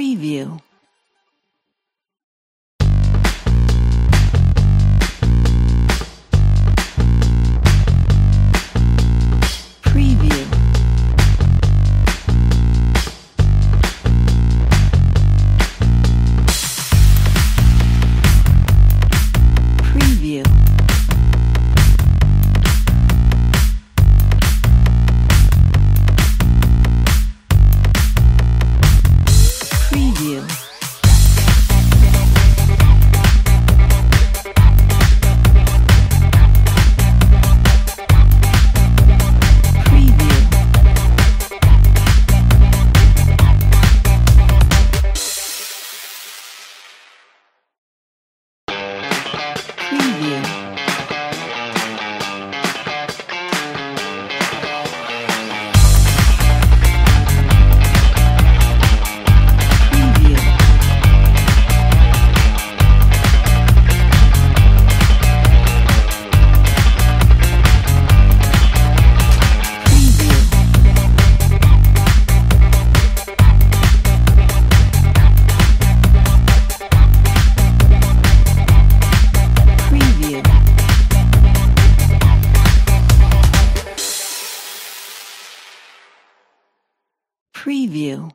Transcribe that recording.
preview. you. Preview